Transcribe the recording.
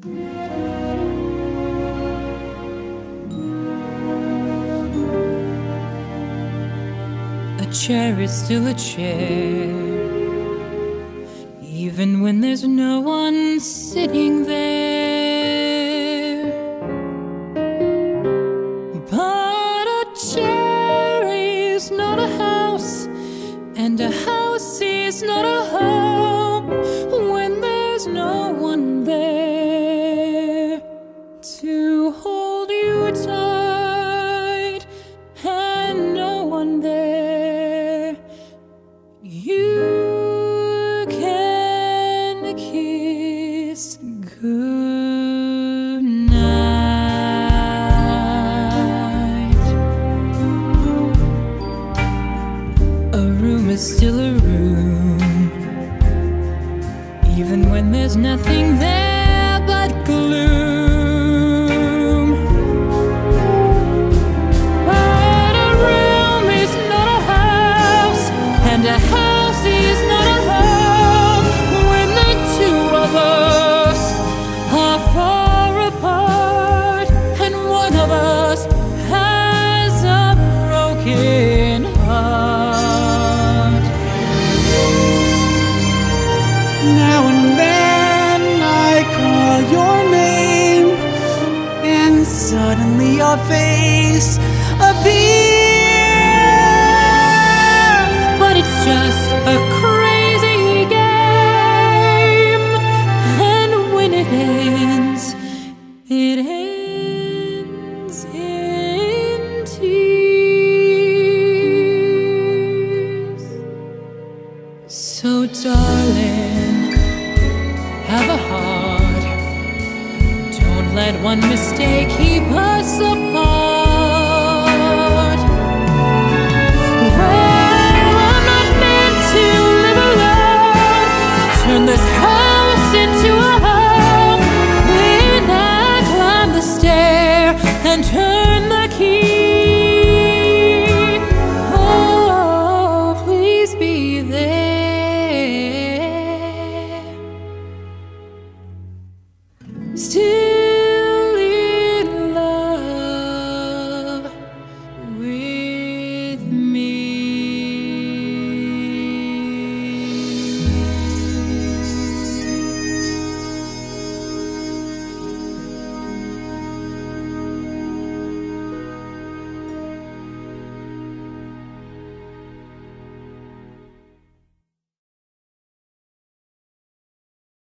A chair is still a chair, even when there's no one sitting there. But a chair is not a house, and a house is not a still a room, even when there's nothing there face appears. but it's just a crazy game. And when it ends, it ends in tears. So, darling, have a heart. Don't let one mistake keep and turn